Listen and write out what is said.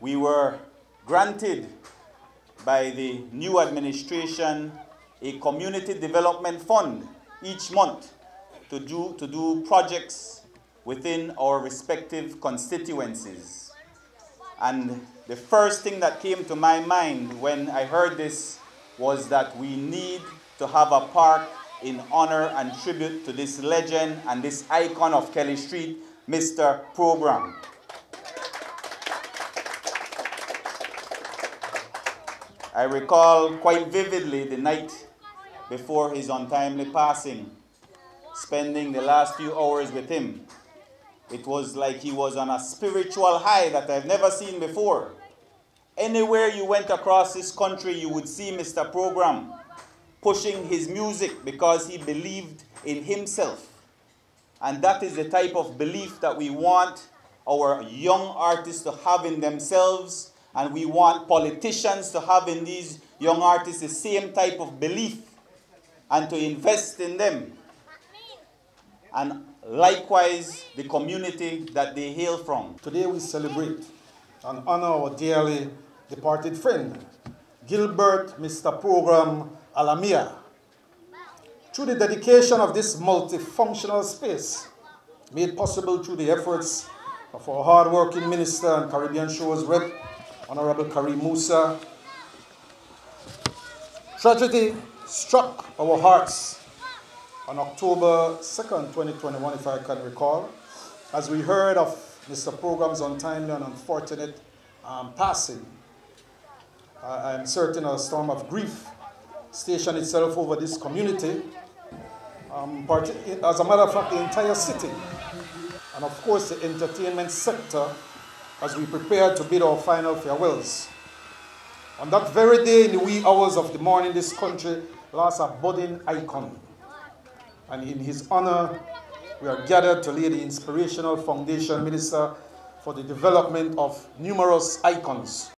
We were granted by the new administration a community development fund each month to do, to do projects within our respective constituencies. And the first thing that came to my mind when I heard this was that we need to have a park in honor and tribute to this legend and this icon of Kelly Street, Mr. Program. I recall quite vividly the night before his untimely passing, spending the last few hours with him. It was like he was on a spiritual high that I've never seen before. Anywhere you went across this country, you would see Mr. Program pushing his music because he believed in himself. And that is the type of belief that we want our young artists to have in themselves, and we want politicians to have in these young artists the same type of belief and to invest in them. And likewise, the community that they hail from. Today we celebrate and honor our dearly departed friend, Gilbert Mr. Program Alamilla. Through the dedication of this multifunctional space, made possible through the efforts of our hardworking minister and Caribbean Shores rep, Honorable Kareem Musa, tragedy struck our hearts on October 2nd, 2021, if I can recall, as we heard of Mr. Program's untimely and unfortunate um, passing. I am certain a storm of grief stationed itself over this community, um, as a matter of fact, the entire city, and of course the entertainment sector as we prepare to bid our final farewells. On that very day, in the wee hours of the morning, this country lost a budding icon. And in his honor, we are gathered to lay the inspirational foundation minister for the development of numerous icons